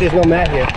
there's no mat here.